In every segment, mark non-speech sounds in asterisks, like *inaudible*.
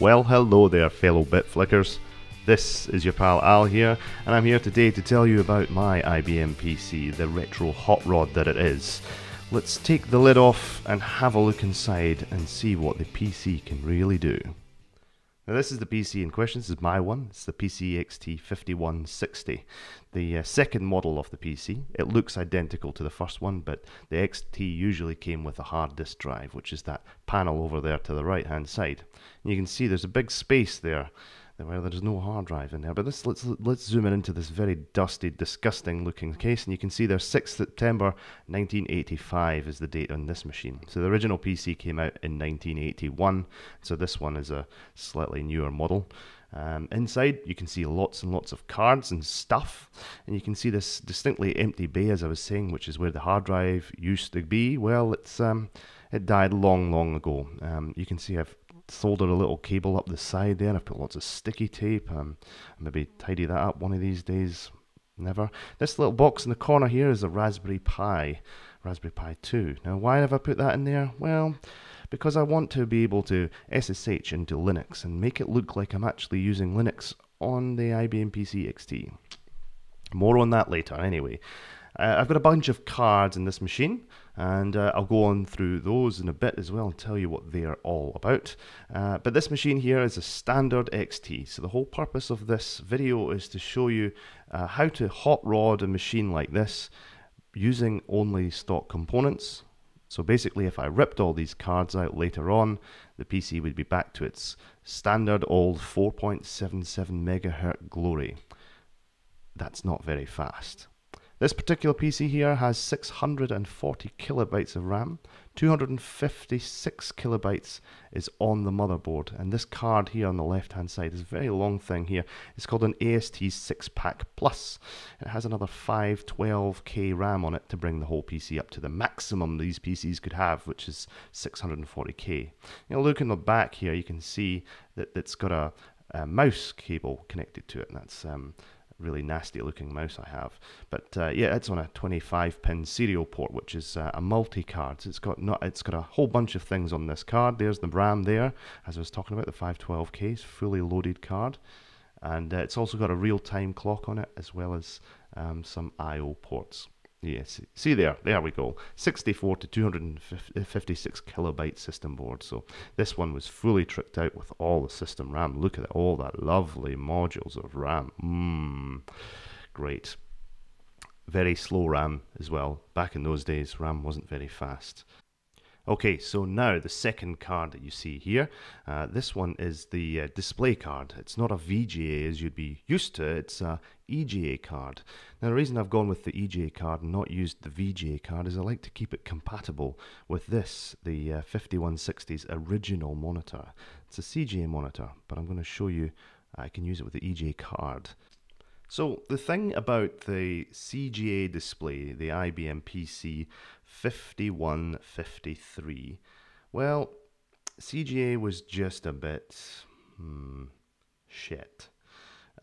Well, hello there, fellow Bitflickers. This is your pal Al here, and I'm here today to tell you about my IBM PC, the retro hot rod that it is. Let's take the lid off and have a look inside and see what the PC can really do. Now this is the PC in question, this is my one, it's the PC XT5160, the uh, second model of the PC. It looks identical to the first one, but the XT usually came with a hard disk drive, which is that panel over there to the right hand side. And you can see there's a big space there where there's no hard drive in there. But let's let's let's zoom in into this very dusty, disgusting looking case, and you can see there's 6th September 1985 is the date on this machine. So the original PC came out in 1981, so this one is a slightly newer model. Um, inside, you can see lots and lots of cards and stuff, and you can see this distinctly empty bay, as I was saying, which is where the hard drive used to be. Well, it's um, it died long, long ago. Um, you can see I've soldered a little cable up the side there. I've put lots of sticky tape. Um, maybe tidy that up one of these days. Never. This little box in the corner here is a Raspberry Pi, Raspberry Pi 2. Now, why have I put that in there? Well, because I want to be able to SSH into Linux and make it look like I'm actually using Linux on the IBM PC XT. More on that later, anyway. Uh, I've got a bunch of cards in this machine, and uh, I'll go on through those in a bit as well and tell you what they're all about. Uh, but this machine here is a standard XT, so the whole purpose of this video is to show you uh, how to hot rod a machine like this using only stock components. So basically, if I ripped all these cards out later on, the PC would be back to its standard old 4.77 megahertz glory. That's not very fast. This particular PC here has 640 kilobytes of RAM, 256 kilobytes is on the motherboard, and this card here on the left hand side is a very long thing here. It's called an AST Six Pak Plus. It has another 512k RAM on it to bring the whole PC up to the maximum these PCs could have, which is 640k. You know, look in the back here, you can see that it's got a, a mouse cable connected to it, and that's um, really nasty looking mouse I have. But uh, yeah, it's on a 25 pin serial port, which is uh, a multi card. So it's got not, it's got a whole bunch of things on this card. There's the RAM there, as I was talking about, the 512 case, fully loaded card. And uh, it's also got a real time clock on it, as well as um, some I/O ports. Yes, see there, there we go. 64 to 256 kilobyte system board. So this one was fully tricked out with all the system RAM. Look at all that lovely modules of RAM. Mmm, great. Very slow RAM as well. Back in those days, RAM wasn't very fast. Okay, so now the second card that you see here, uh, this one is the uh, display card. It's not a VGA as you'd be used to, it's a EGA card. Now the reason I've gone with the EGA card and not used the VGA card is I like to keep it compatible with this, the uh, 5160's original monitor. It's a CGA monitor, but I'm going to show you I can use it with the EGA card. So the thing about the CGA display, the IBM PC 5153, well, CGA was just a bit hmm, shit.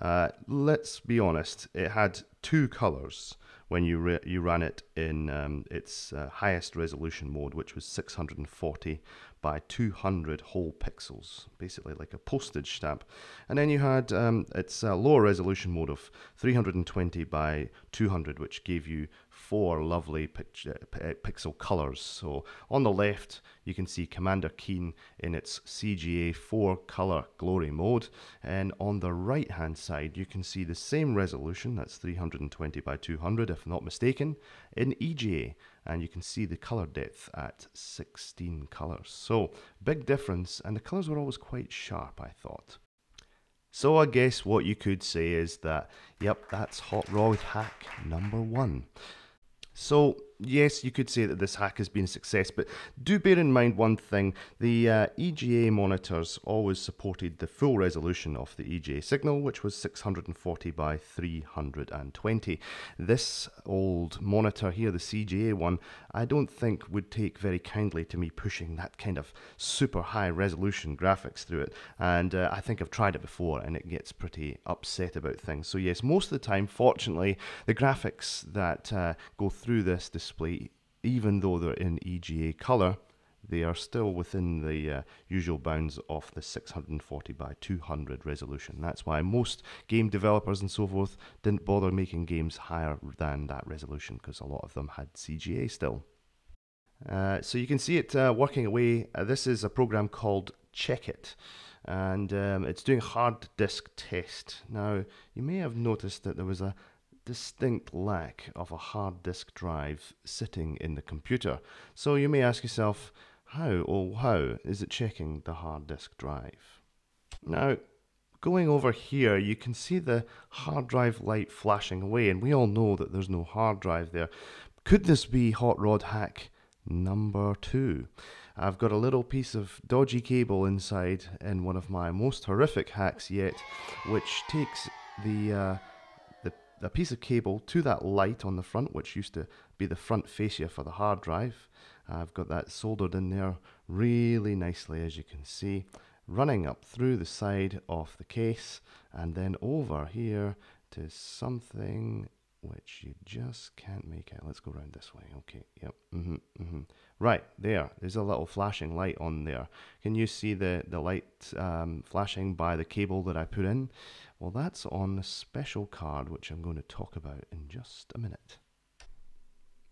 Uh, let's be honest, it had two colors when you you ran it in um, its uh, highest resolution mode, which was 640 by 200 whole pixels, basically like a postage stamp. And then you had um, its uh, lower resolution mode of 320 by 200, which gave you four lovely uh, pixel colors. So on the left, you can see Commander Keen in its CGA 4 color glory mode. And on the right hand side, you can see the same resolution, that's 320 by 200 if not mistaken, in EGA and you can see the color depth at 16 colors. So big difference and the colors were always quite sharp I thought. So I guess what you could say is that, yep, that's Hot Rod hack number one. So yes, you could say that this hack has been a success, but do bear in mind one thing. The uh, EGA monitors always supported the full resolution of the EGA signal, which was 640 by 320. This old monitor here, the CGA one, I don't think would take very kindly to me pushing that kind of super high resolution graphics through it. And uh, I think I've tried it before and it gets pretty upset about things. So yes, most of the time, fortunately, the graphics that uh, go through this display, even though they're in EGA color, they are still within the uh, usual bounds of the 640 by 200 resolution. That's why most game developers and so forth didn't bother making games higher than that resolution because a lot of them had CGA still. Uh, so you can see it uh, working away. Uh, this is a program called Checkit and um, it's doing hard disk test. Now you may have noticed that there was a distinct lack of a hard disk drive sitting in the computer. So you may ask yourself, how, or how, is it checking the hard disk drive? Now, going over here, you can see the hard drive light flashing away, and we all know that there's no hard drive there. Could this be Hot Rod hack number two? I've got a little piece of dodgy cable inside in one of my most horrific hacks yet, which takes the uh, a piece of cable to that light on the front, which used to be the front fascia for the hard drive. I've got that soldered in there really nicely, as you can see, running up through the side of the case and then over here to something which you just can't make out. Let's go around this way. Okay, yep. Mm-hmm, mm-hmm. Right, there. There's a little flashing light on there. Can you see the, the light um, flashing by the cable that I put in? Well, that's on a special card, which I'm going to talk about in just a minute.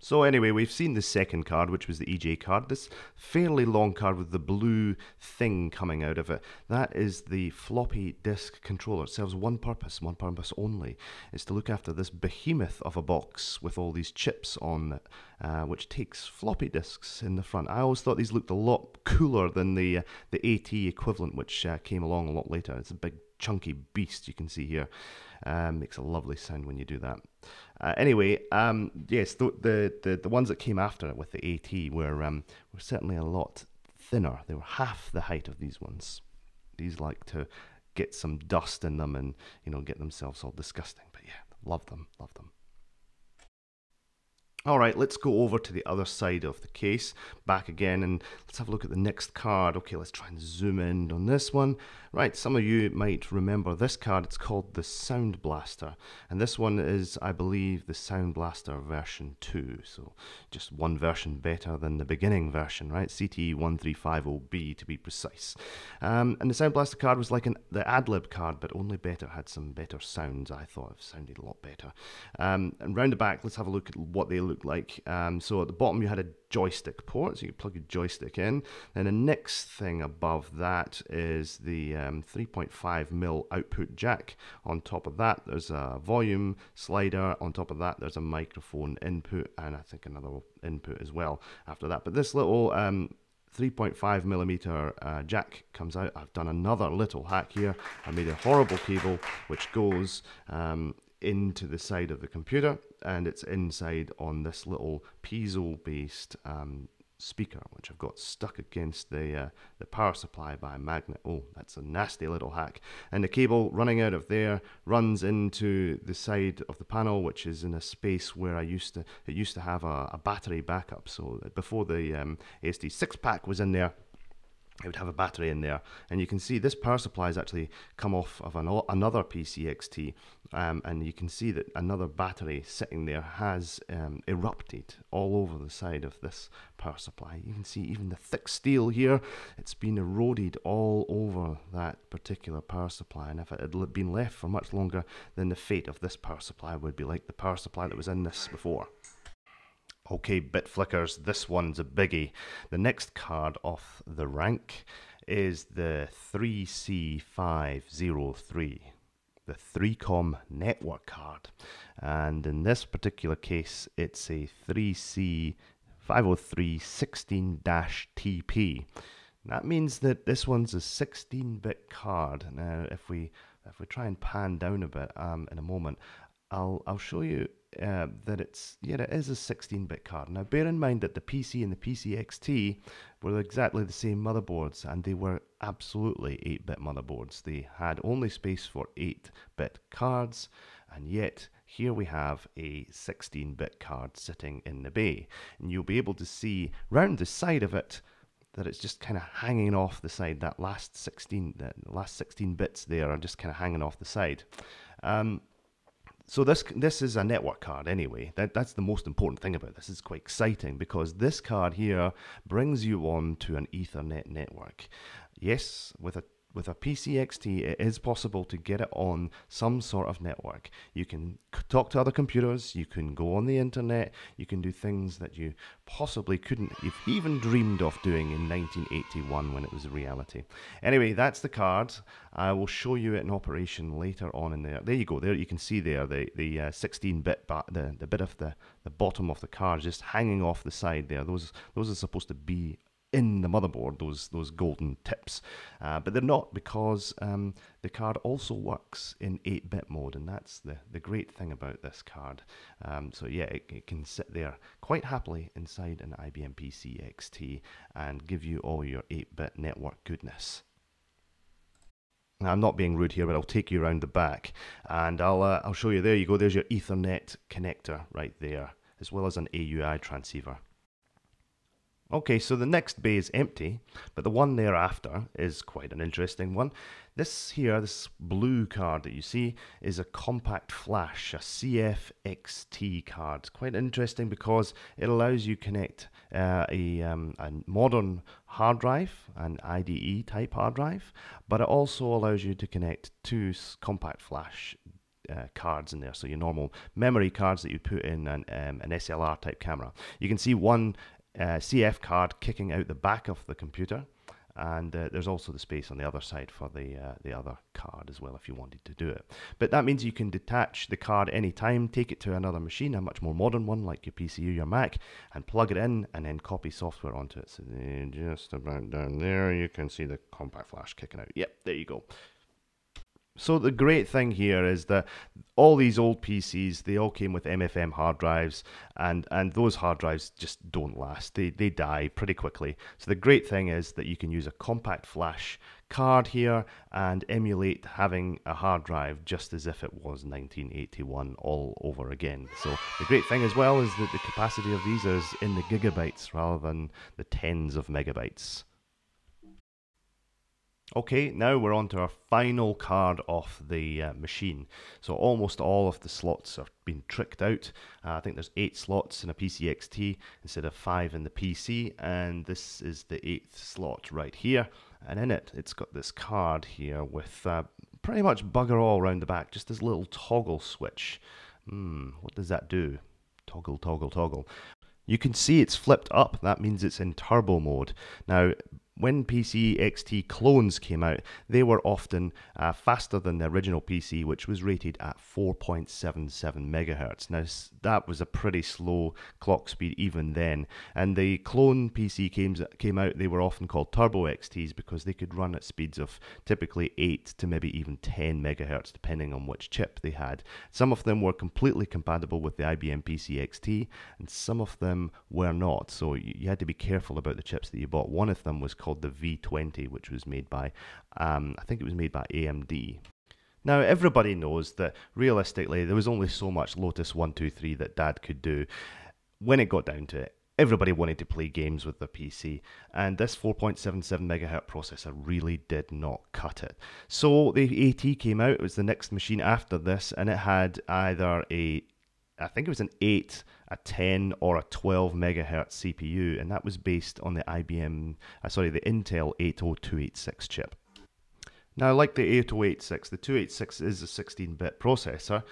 So anyway, we've seen the second card, which was the EGA card. This fairly long card with the blue thing coming out of it. That is the floppy disk controller. It serves one purpose, one purpose only. It's to look after this behemoth of a box with all these chips on it, uh, which takes floppy disks in the front. I always thought these looked a lot cooler than the uh, the AT equivalent, which uh, came along a lot later. It's a big chunky beast you can see here. Um, makes a lovely sound when you do that. Uh, anyway, um, yes, the, the, the the ones that came after it with the AT were um, were certainly a lot thinner. They were half the height of these ones. These like to get some dust in them and you know get themselves all disgusting. But yeah, love them, love them. All right, let's go over to the other side of the case, back again, and let's have a look at the next card. Okay, let's try and zoom in on this one. Right, some of you might remember this card. It's called the Sound Blaster, and this one is, I believe, the Sound Blaster version 2, so just one version better than the beginning version, right? CT1350B to be precise. Um, and the Sound Blaster card was like an, the Adlib card, but only better, had some better sounds. I thought it sounded a lot better. Um, and round the back, let's have a look at what they look like. Um, so at the bottom you had a joystick port, so you plug your joystick in. And the next thing above that is the um, 3.5 mil output jack. On top of that, there's a volume slider. On top of that, there's a microphone input, and I think another input as well after that. But this little um, 3.5 millimeter uh, jack comes out. I've done another little hack here. I made a horrible cable which goes um, into the side of the computer and it's inside on this little piezo based um, speaker which I've got stuck against the uh, the power supply by a magnet. Oh, that's a nasty little hack. And the cable running out of there runs into the side of the panel, which is in a space where I used to it used to have a, a battery backup. So before the um, AST Six Pak was in there, it would have a battery in there. And you can see this power supply has actually come off of an, another PCXT um, and you can see that another battery sitting there has um, erupted all over the side of this power supply. You can see even the thick steel here it's been eroded all over that particular power supply. And if it had been left for much longer then the fate of this power supply would be like the power supply that was in this before Okay, bit flickers, this one's a biggie. The next card off the rank is the 3C503, the 3Com network card. And in this particular case, it's a 3C503 16-TP. That means that this one's a 16-bit card. Now, if we if we try and pan down a bit um, in a moment, I'll I'll show you uh, that it's yeah it is a 16-bit card. Now bear in mind that the PC and the PCXT were exactly the same motherboards and they were absolutely 8-bit motherboards. They had only space for 8-bit cards and yet here we have a 16-bit card sitting in the bay and you'll be able to see round the side of it that it's just kind of hanging off the side. That last 16, the last 16 bits there are just kind of hanging off the side. Um, so this this is a network card anyway. That that's the most important thing about this. It's quite exciting because this card here brings you on to an Ethernet network. Yes, with a with a PCXT, it is possible to get it on some sort of network. You can talk to other computers, you can go on the internet, you can do things that you possibly couldn't have even dreamed of doing in 1981 when it was a reality. Anyway, that's the card. I will show you it in operation later on in there. There you go. There you can see there the the 16-bit uh, the the bit of the the bottom of the card just hanging off the side there. Those those are supposed to be in the motherboard, those those golden tips. Uh, but they're not because um, the card also works in 8-bit mode, and that's the, the great thing about this card. Um, so yeah, it, it, can sit there quite happily inside an IBM PC XT and give you all your 8-bit network goodness. Now, I'm not being rude here, but I'll take you around the back, and I'll uh, I'll show you. There you go. There's your Ethernet connector right there, as well as an AUI transceiver. Okay, so the next bay is empty, but the one thereafter is quite an interesting one. This here, this blue card that you see, is a compact flash, a CFXT card. Quite interesting because it allows you connect uh, a, um, a modern hard drive, an IDE type hard drive, but it also allows you to connect two compact flash uh, cards in there. So your normal memory cards that you put in an, um, an SLR type camera. You can see one uh, CF card kicking out the back of the computer. And uh, there's also the space on the other side for the uh, the other card as well if you wanted to do it. But that means you can detach the card anytime, take it to another machine, a much more modern one like your PC or your Mac, and plug it in and then copy software onto it. So just about down there, you can see the compact flash kicking out. Yep, there you go. So the great thing here is that all these old PCs, they all came with MFM hard drives, and, and those hard drives just don't last. They, they die pretty quickly. So the great thing is that you can use a compact flash card here and emulate having a hard drive just as if it was 1981 all over again. So the great thing as well is that the capacity of these is in the gigabytes rather than the tens of megabytes. Okay, now we're on to our final card off the uh, machine. So almost all of the slots have been tricked out. Uh, I think there's eight slots in a PCXT instead of five in the PC, and this is the eighth slot right here. And in it, it's got this card here with uh, pretty much bugger all around the back, just this little toggle switch. Hmm, what does that do? Toggle, toggle, toggle. You can see it's flipped up. That means it's in turbo mode. Now, when PC XT clones came out, they were often uh, faster than the original PC, which was rated at 4.77 megahertz. Now, that was a pretty slow clock speed even then. And the clone PC came, came out, they were often called Turbo XTs because they could run at speeds of typically 8 to maybe even 10 megahertz, depending on which chip they had. Some of them were completely compatible with the IBM PC XT, and some of them were not. So you had to be careful about the chips that you bought. One of them was called the V20, which was made by, um, I think it was made by AMD. Now, everybody knows that realistically, there was only so much Lotus 123 that Dad could do. When it got down to it, everybody wanted to play games with their PC, and this 4.77 megahertz processor really did not cut it. So the AT came out, it was the next machine after this, and it had either a I think it was an 8, a 10, or a 12 megahertz CPU, and that was based on the IBM, uh, sorry, the Intel 80286 chip. Now, like the 8086, the 286 is a 16 bit processor,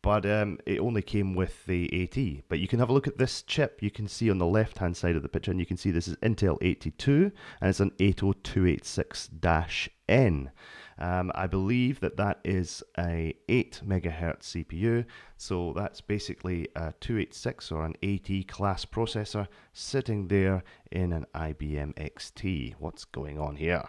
but um, it only came with the AT. But you can have a look at this chip. You can see on the left hand side of the picture, and you can see this is Intel 82, and it's an 80286-N. Um, I believe that that is a 8 megahertz CPU, so that's basically a 286 or an AT class processor sitting there in an IBM XT. What's going on here?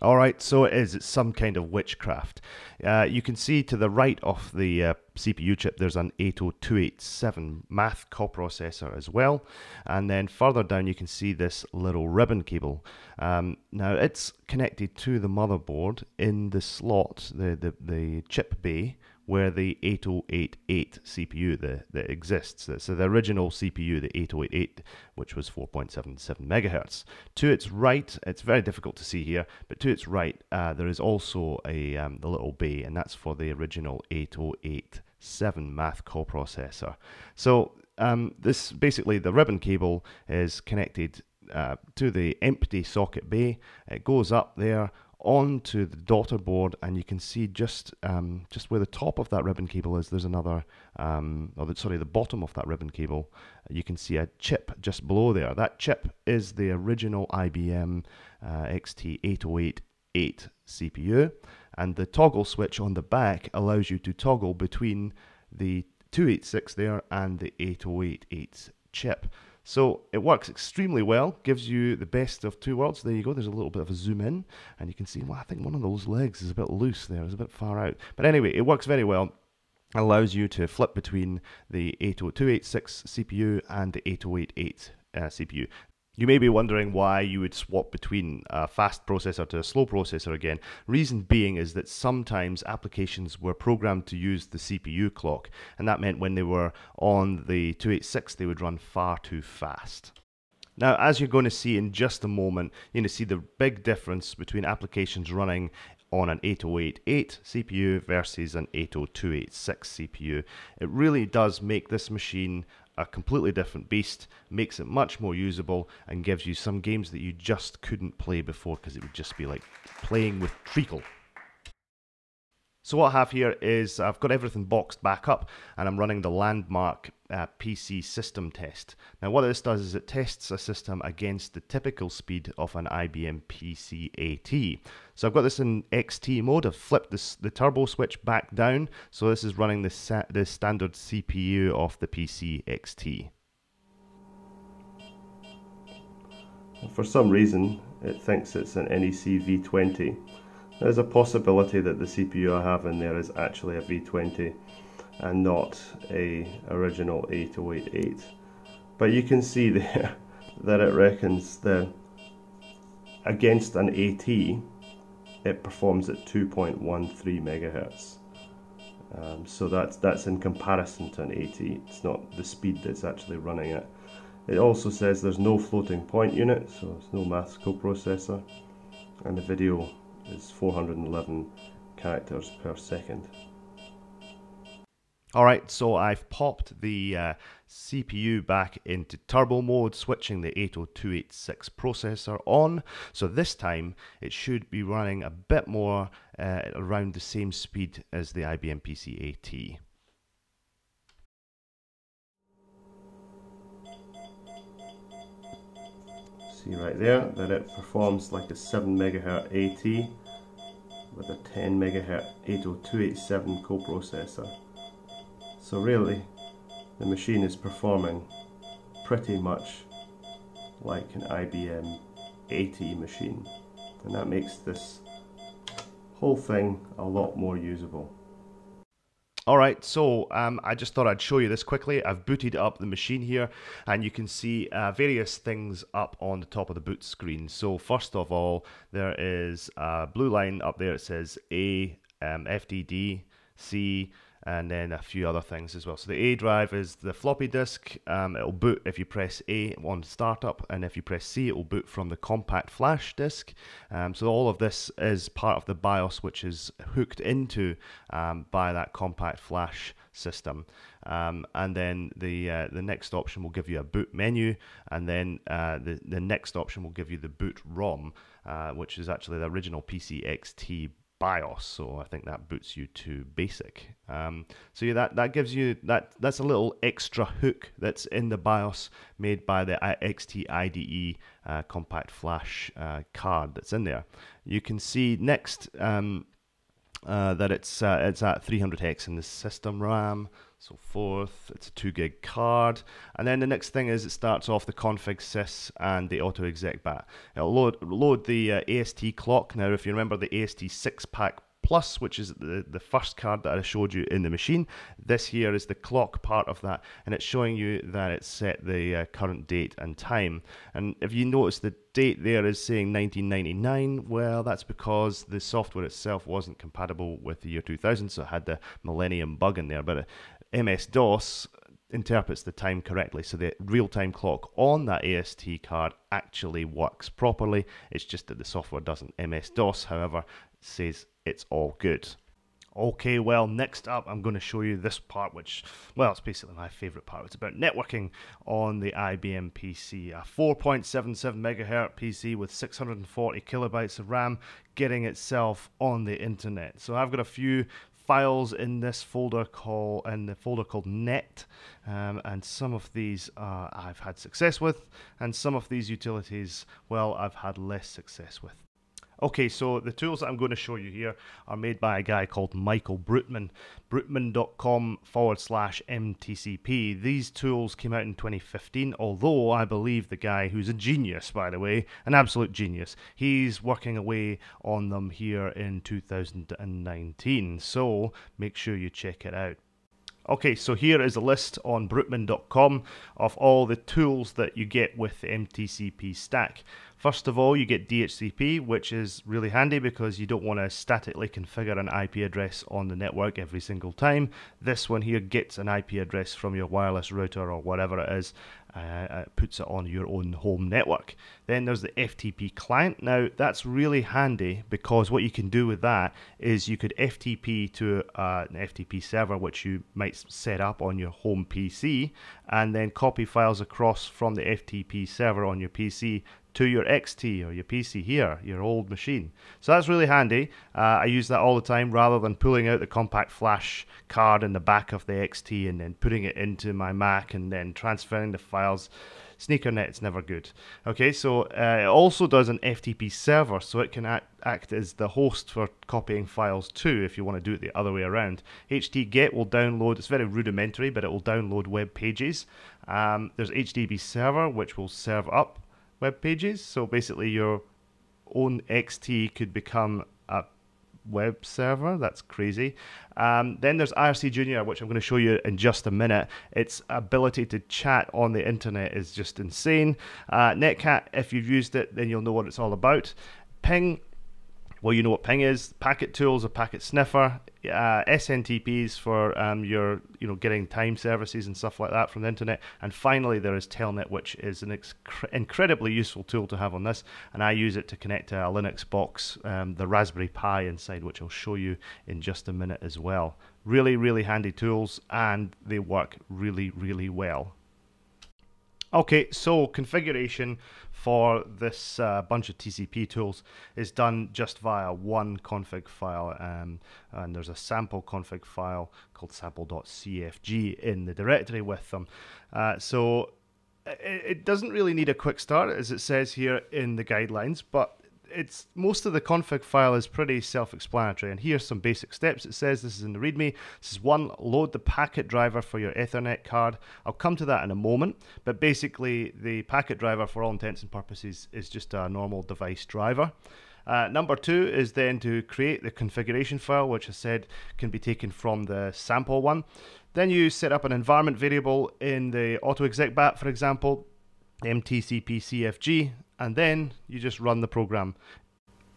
All right, so it is. It's some kind of witchcraft. Uh, you can see to the right of the uh, CPU chip, there's an 80287 math coprocessor as well. And then further down, you can see this little ribbon cable. Um, now, it's connected to the motherboard in the slot, the, the, the chip bay, where the 8088 CPU that, that exists. So the original CPU, the 8088, which was 4.77 megahertz. To its right, it's very difficult to see here, but to its right, uh, there is also a um, the little bay, and that's for the original 808 7 math coprocessor. So um, this basically the ribbon cable is connected uh, to the empty socket bay. It goes up there onto the daughter board and you can see just um, just where the top of that ribbon cable is there's another um, or the, sorry the bottom of that ribbon cable. You can see a chip just below there. That chip is the original IBM uh, XT8088 CPU and the toggle switch on the back allows you to toggle between the 286 there and the 8088 chip so it works extremely well, gives you the best of two worlds. There you go, there's a little bit of a zoom in, and you can see, well, I think one of those legs is a bit loose there, it's a bit far out. But anyway, it works very well allows you to flip between the 80286 CPU and the 8088 uh, CPU. You may be wondering why you would swap between a fast processor to a slow processor again. Reason being is that sometimes applications were programmed to use the CPU clock, and that meant when they were on the 286 they would run far too fast. Now, as you're going to see in just a moment, you're going to see the big difference between applications running on an 8088 CPU versus an 80286 CPU. It really does make this machine a completely different beast, makes it much more usable, and gives you some games that you just couldn't play before because it would just be like playing with treacle. So what I have here is I've got everything boxed back up and I'm running the Landmark uh, PC system test. Now what this does is it tests a system against the typical speed of an IBM PC AT. So I've got this in XT mode, I've flipped this, the turbo switch back down, so this is running the, the standard CPU of the PC XT. For some reason it thinks it's an NEC V20 there's a possibility that the CPU I have in there is actually a V20 and not a original 8088 but you can see *laughs* there that it reckons that against an AT it performs at 2.13 megahertz. Um, so that's that's in comparison to an AT it's not the speed that's actually running it. It also says there's no floating point unit so there's no math coprocessor and the video is 411 characters per second. Alright, so I've popped the uh, CPU back into turbo mode, switching the 80286 processor on. So this time it should be running a bit more uh, around the same speed as the IBM PC AT. see right there that it performs like a 7 megahertz AT with a 10 megahertz 80287 coprocessor. So really the machine is performing pretty much like an IBM AT machine and that makes this whole thing a lot more usable. Alright, so um, I just thought I'd show you this quickly. I've booted up the machine here and you can see uh, various things up on the top of the boot screen. So first of all, there is a blue line up there. It says A, um, FDD, C, and then a few other things as well. So the A drive is the floppy disk. Um, it'll boot if you press A on startup, and if you press C, it will boot from the compact flash disk. Um, so all of this is part of the BIOS, which is hooked into um, by that compact flash system. Um, and then the uh, the next option will give you a boot menu, and then uh, the the next option will give you the boot ROM, uh, which is actually the original PCXT BIOS, so I think that boots you to basic. Um, so yeah, that, that gives you that that's a little extra hook that's in the BIOS made by the XT IDE uh, compact flash uh, card that's in there. You can see next um, uh, that it's uh, it's at 300 hex in the system RAM, so forth. It's a two gig card, and then the next thing is it starts off the config sys and the auto exec bat. It'll load load the uh, AST clock. Now, if you remember the AST Six Pak Plus, which is the, the first card that I showed you in the machine. This here is the clock part of that, and it's showing you that it's set the uh, current date and time. And if you notice the date there is saying 1999, well, that's because the software itself wasn't compatible with the year 2000, so it had the Millennium bug in there. But uh, MS-DOS interprets the time correctly. So the real-time clock on that AST card actually works properly. It's just that the software doesn't. MS-DOS, however, says it's all good. Okay, well, next up, I'm going to show you this part, which, well, it's basically my favorite part. It's about networking on the IBM PC. A 4.77 megahertz PC with 640 kilobytes of RAM getting itself on the internet. So I've got a few files in this folder called in the folder called net. Um, and some of these uh, I've had success with and some of these utilities well I've had less success with Okay, so the tools that I'm going to show you here are made by a guy called Michael Brutman, brutman.com forward slash MTCP. These tools came out in 2015, although I believe the guy, who's a genius, by the way, an absolute genius, he's working away on them here in 2019. So make sure you check it out. Okay, so here is a list on Brutman.com of all the tools that you get with the MTCP stack. First of all, you get DHCP, which is really handy because you don't want to statically configure an IP address on the network every single time. This one here gets an IP address from your wireless router or whatever it is, uh, uh puts it on your own home network. Then there's the FTP client. Now, that's really handy because what you can do with that is you could FTP to uh, an FTP server, which you might set up on your home PC, and then copy files across from the FTP server on your PC to your XT or your PC here, your old machine. So that's really handy. Uh, I use that all the time rather than pulling out the compact flash card in the back of the XT and then putting it into my Mac and then transferring the files. SneakerNet's never good. Okay, so uh, it also does an FTP server, so it can act, act as the host for copying files too, if you want to do it the other way around. HTGet will download, it's very rudimentary, but it will download web pages. Um, there's HTTP server, which will serve up web pages. So basically, your own XT could become a web server. That's crazy. Um, then there's IRC Junior, which I'm going to show you in just a minute. Its ability to chat on the internet is just insane. Uh, Netcat, if you've used it, then you'll know what it's all about. Ping well, you know what ping is. Packet tools, a packet sniffer, uh, SNTPs for um, your, you know, getting time services and stuff like that from the internet. And finally, there is Telnet, which is an incredibly useful tool to have on this. And I use it to connect to a Linux box, um, the Raspberry Pi inside, which I'll show you in just a minute as well. Really, really handy tools, and they work really, really well. Okay, so configuration for this uh, bunch of TCP tools is done just via one config file, um, and there's a sample config file called sample.cfg in the directory with them. Uh, so it, it doesn't really need a quick start, as it says here in the guidelines, but it's most of the config file is pretty self-explanatory and here's some basic steps. It says this is in the readme. This is one load the packet driver for your ethernet card. I'll come to that in a moment but basically the packet driver for all intents and purposes is just a normal device driver. Uh, number two is then to create the configuration file which i said can be taken from the sample one. Then you set up an environment variable in the autoexec bat, for example mtcp-cfg and then you just run the program.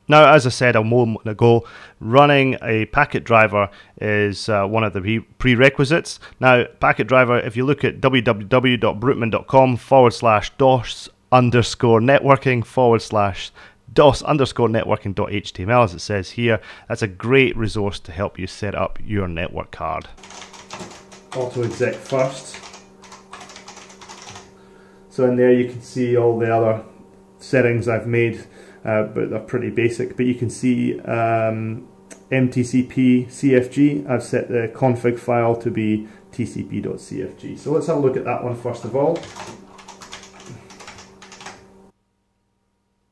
Now, as I said a moment ago, running a packet driver is uh, one of the prerequisites. Now, packet driver, if you look at www.brutman.com forward slash DOS underscore networking forward slash DOS underscore networking.html, as it says here, that's a great resource to help you set up your network card. Auto exec first. So in there you can see all the other settings I've made, uh, but they're pretty basic. But you can see um, MTCP CFG. I've set the config file to be tcp.cfg. So let's have a look at that one first of all.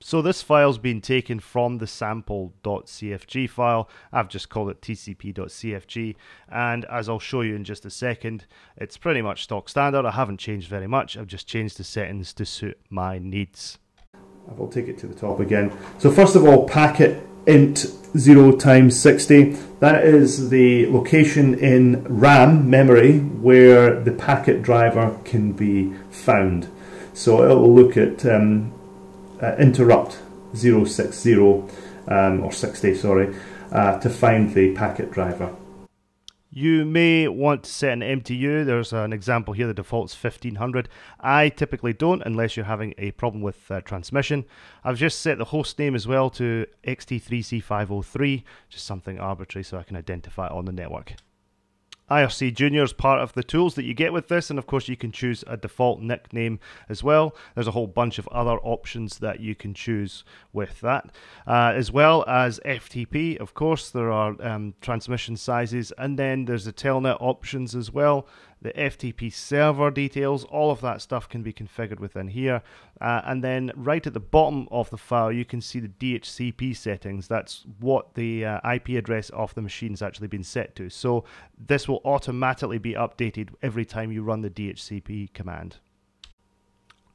So this file's been taken from the sample.cfg file. I've just called it tcp.cfg and as I'll show you in just a second, it's pretty much stock standard. I haven't changed very much. I've just changed the settings to suit my needs. I'll take it to the top again. So first of all, packet int 0 times 60. That is the location in RAM memory where the packet driver can be found. So it will look at um, uh, interrupt 060 um, or 60, sorry, uh, to find the packet driver. You may want to set an MTU. There's an example here, the default's 1500. I typically don't unless you're having a problem with uh, transmission. I've just set the host name as well to XT3C503, just something arbitrary so I can identify it on the network. IRC Junior is part of the tools that you get with this, and of course, you can choose a default nickname as well. There's a whole bunch of other options that you can choose with that, uh, as well as FTP. Of course, there are um, transmission sizes, and then there's the telnet options as well the FTP server details, all of that stuff can be configured within here. Uh, and then right at the bottom of the file, you can see the DHCP settings. That's what the uh, IP address of the machine has actually been set to. So this will automatically be updated every time you run the DHCP command.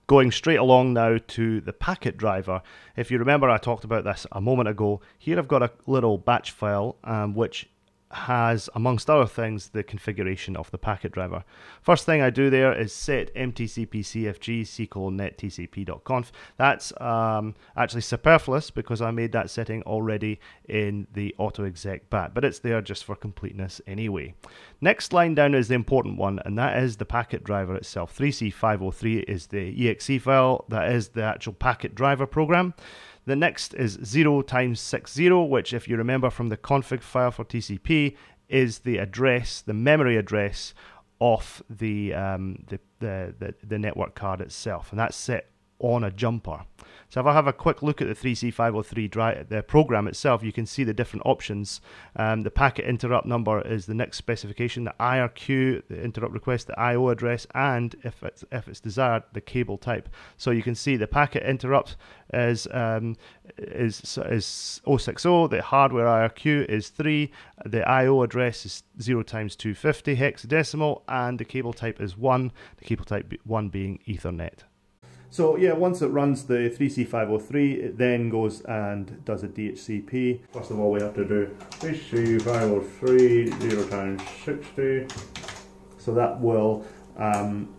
Going straight along now to the packet driver. If you remember, I talked about this a moment ago. Here I've got a little batch file um, which has, amongst other things, the configuration of the packet driver. First thing I do there is set mtcp-cfg c That's um, actually superfluous because I made that setting already in the autoexec bat, but it's there just for completeness anyway. Next line down is the important one, and that is the packet driver itself. 3C503 is the exe file, that is the actual packet driver program. The next is 0 times 60, which if you remember from the config file for TCP, is the address, the memory address of the, um, the, the, the, the network card itself. And that's set on a jumper. So if I have a quick look at the 3C503 drive, the program itself, you can see the different options. Um, the packet interrupt number is the next specification, the IRQ, the interrupt request, the IO address, and if it's, if it's desired, the cable type. So you can see the packet interrupt is um, is is 060, the hardware IRQ is 3, the IO address is 0 times 250 hexadecimal, and the cable type is 1, the cable type 1 being Ethernet. So yeah, once it runs the 3C503, it then goes and does a DHCP. First of all, we have to do 3C503 0 times 60. So that will um,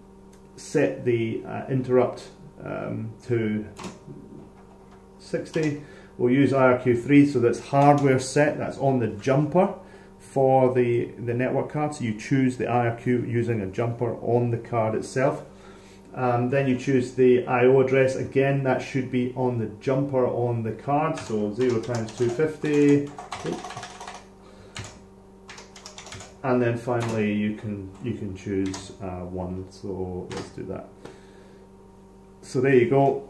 set the uh, interrupt um, to 60. We'll use IRQ3, so that's hardware set, that's on the jumper for the, the network card. So you choose the IRQ using a jumper on the card itself. Um, then you choose the I.O. address. Again, that should be on the jumper on the card. So 0 times 250. And then finally you can you can choose uh, one. So let's do that. So there you go.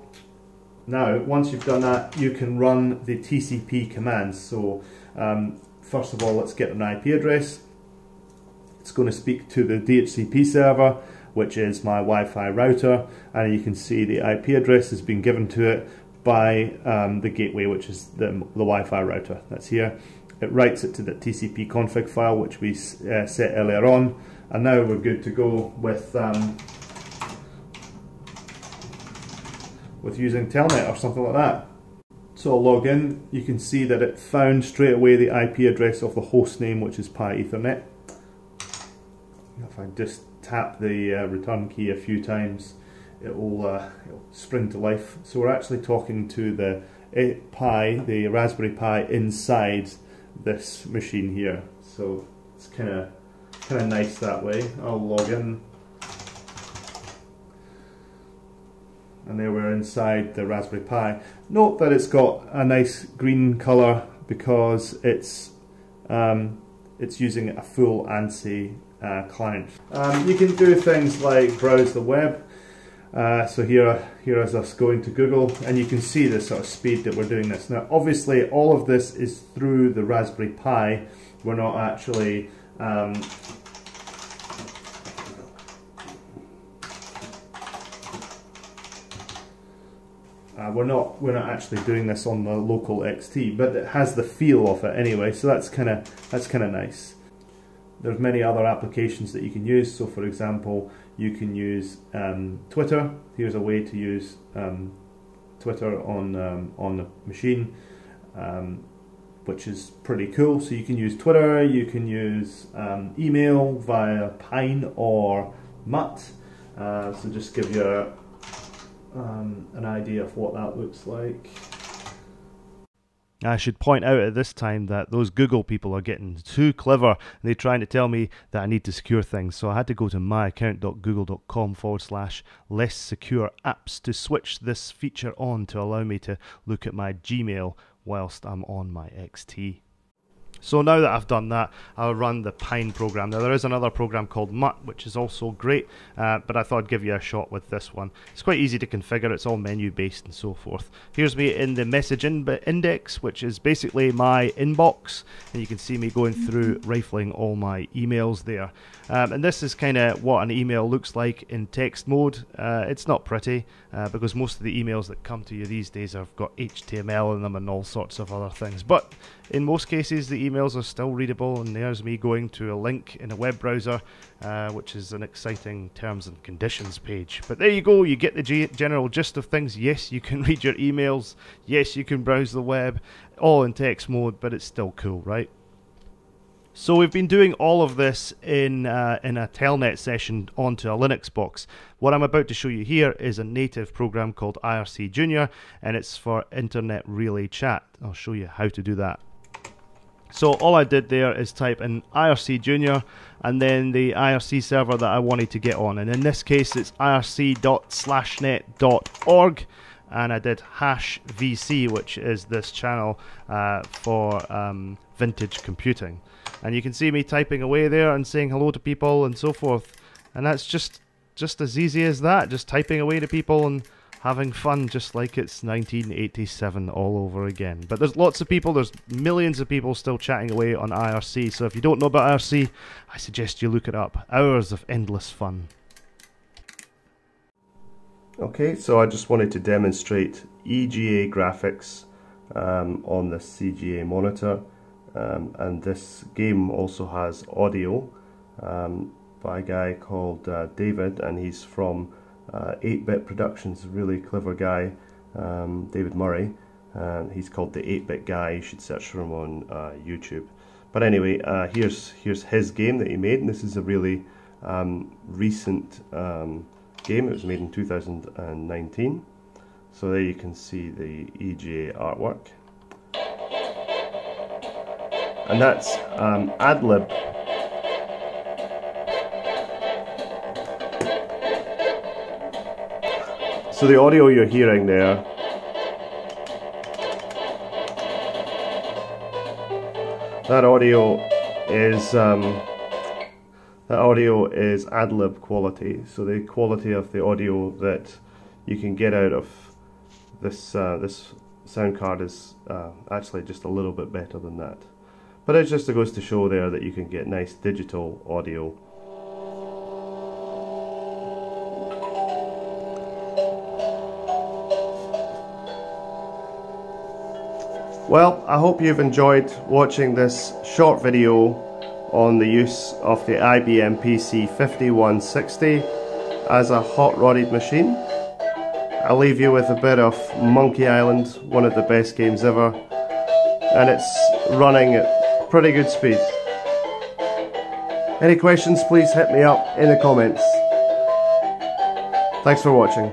Now, once you've done that, you can run the TCP commands. So um, first of all, let's get an IP address. It's going to speak to the DHCP server which is my Wi-Fi router and you can see the IP address has been given to it by um, the gateway which is the, the Wi-Fi router that's here. It writes it to the TCP config file which we uh, set earlier on and now we're good to go with um, with using Telnet or something like that. So I'll log in. You can see that it found straight away the IP address of the host name which is Pi Ethernet. If I just tap the uh, return key a few times, it will uh, spring to life. So we're actually talking to the Pi, the Raspberry Pi inside this machine here. So it's kind of kind of nice that way. I'll log in. And there we're inside the Raspberry Pi. Note that it's got a nice green colour because it's um, it's using a full ANSI uh, client. Um, you can do things like browse the web. Uh, so here, here is us going to Google and you can see the sort of speed that we're doing this. Now obviously all of this is through the Raspberry Pi. We're not actually um, Uh, we're not we're not actually doing this on the local XT, but it has the feel of it anyway. So that's kind of that's kind of nice. There's many other applications that you can use. So for example, you can use um, Twitter. Here's a way to use um, Twitter on, um, on the machine, um, which is pretty cool. So you can use Twitter, you can use um, email via Pine or Mutt. Uh, so just give you um, an idea of what that looks like. I should point out at this time that those Google people are getting too clever they're trying to tell me that I need to secure things. So I had to go to myaccount.google.com forward slash less secure apps to switch this feature on to allow me to look at my Gmail whilst I'm on my XT. So now that I've done that, I'll run the Pine program. Now there is another program called Mutt, which is also great, uh, but I thought I'd give you a shot with this one. It's quite easy to configure, it's all menu based and so forth. Here's me in the message in index, which is basically my inbox, and you can see me going through rifling all my emails there. Um, and this is kind of what an email looks like in text mode. Uh, it's not pretty uh, because most of the emails that come to you these days have got HTML in them and all sorts of other things. But in most cases, the emails are still readable, and there's me going to a link in a web browser, uh, which is an exciting terms and conditions page. But there you go, you get the general gist of things. Yes, you can *laughs* read your emails, yes, you can browse the web, all in text mode, but it's still cool, right? So we've been doing all of this in uh, in a telnet session onto a Linux box. What I'm about to show you here is a native program called IRC Junior, and it's for Internet Relay Chat. I'll show you how to do that. So all I did there is type in IRC Junior and then the IRC server that I wanted to get on. And in this case, it's irc.slashnet.org and I did hash VC, which is this channel uh, for um, vintage computing. And you can see me typing away there and saying hello to people and so forth. And that's just just as easy as that, just typing away to people and having fun just like it's 1987 all over again. But there's lots of people, there's millions of people still chatting away on IRC, so if you don't know about IRC, I suggest you look it up. Hours of endless fun. Okay, so I just wanted to demonstrate EGA graphics um, on the CGA monitor. Um, and this game also has audio um, by a guy called uh, David, and he's from 8-Bit uh, Productions, really clever guy, um, David Murray. Uh, he's called the 8-Bit Guy. You should search for him on uh, YouTube. But anyway, uh, here's here's his game that he made, and this is a really um, recent um, game. It was made in 2019. So there you can see the EGA artwork. And that's um, AdLib So the audio you're hearing there that audio is um, that audio is AdLib quality. So the quality of the audio that you can get out of this uh, this sound card is uh, actually just a little bit better than that. But it just goes to show there that you can get nice digital audio Well, I hope you've enjoyed watching this short video on the use of the IBM PC 5160 as a hot-rodded machine. I'll leave you with a bit of Monkey Island, one of the best games ever, and it's running at pretty good speed. Any questions, please hit me up in the comments. Thanks for watching.